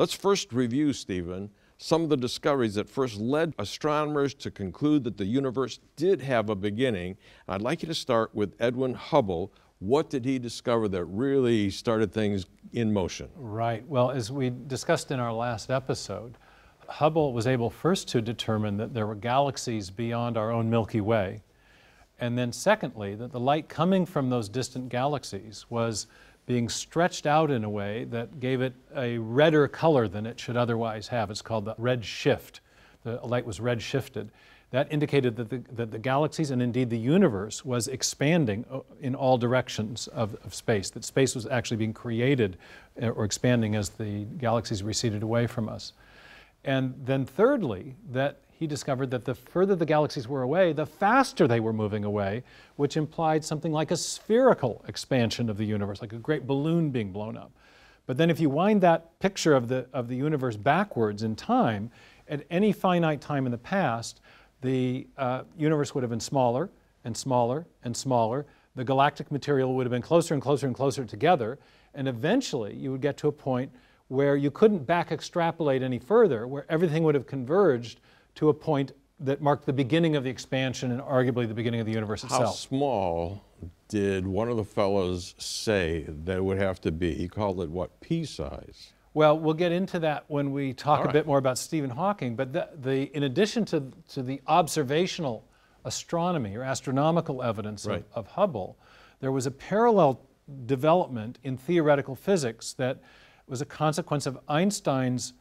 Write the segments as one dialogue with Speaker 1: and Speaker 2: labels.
Speaker 1: Let's first review, Stephen, some of the discoveries that first led astronomers to conclude that the universe did have a beginning. I'd like you to start with Edwin Hubble. What did he discover that really started things in motion?
Speaker 2: Right. Well, as we discussed in our last episode, Hubble was able first to determine that there were galaxies beyond our own Milky Way. And then, secondly, that the light coming from those distant galaxies was being stretched out in a way that gave it a redder color than it should otherwise have. It's called the red shift. The light was red shifted. That indicated that the, that the galaxies and indeed the universe was expanding uh, in all directions of, of space, that space was actually being created uh, or expanding as the galaxies receded away from us. And then, thirdly, that he discovered that the further the galaxies were away, the faster they were moving away, which implied something like a spherical expansion of the universe, like a great balloon being blown up. But then, if you wind that picture of the, of the universe backwards in time, at any finite time in the past, the uh, universe would have been smaller and smaller and smaller. The galactic material would have been closer and closer and closer together. And eventually, you would get to a point where you couldn't back extrapolate any further, where everything would have converged to a point that marked the beginning of the expansion and arguably the beginning of the universe itself.
Speaker 1: How small did one of the fellows say that it would have to be? He called it what, pea size?
Speaker 2: Well, we'll get into that when we talk right. a bit more about Stephen Hawking. But the, the, in addition to, to the observational astronomy or astronomical evidence right. of, of Hubble, there was a parallel development in theoretical physics that was a consequence of Einstein's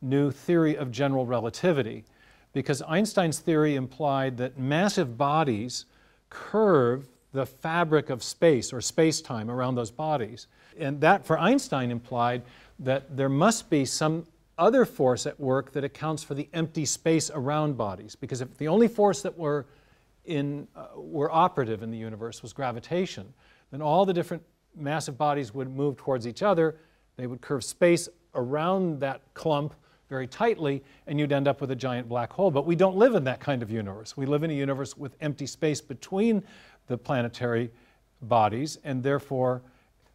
Speaker 2: new theory of general relativity. Because Einstein's theory implied that massive bodies curve the fabric of space or space time around those bodies. And that, for Einstein, implied that there must be some other force at work that accounts for the empty space around bodies. Because if the only force that were, in, uh, were operative in the universe was gravitation, then all the different massive bodies would move towards each other they would curve space around that clump very tightly, and you'd end up with a giant black hole. But we don't live in that kind of universe. We live in a universe with empty space between the planetary bodies, and therefore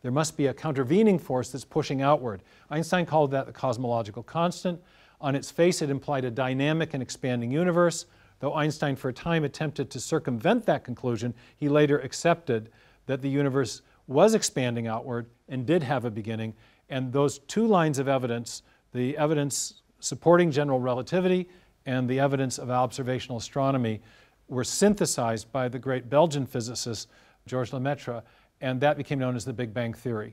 Speaker 2: there must be a countervening force that's pushing outward. Einstein called that the cosmological constant. On its face, it implied a dynamic and expanding universe. Though Einstein, for a time, attempted to circumvent that conclusion, he later accepted that the universe was expanding outward and did have a beginning, and those two lines of evidence, the evidence supporting general relativity and the evidence of observational astronomy, were synthesized by the great Belgian physicist Georges Lemaitre, and that became known as the Big Bang Theory.